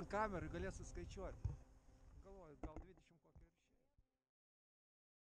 ant kamerų galėsiu skaičiuoti galvoju gal dvidešim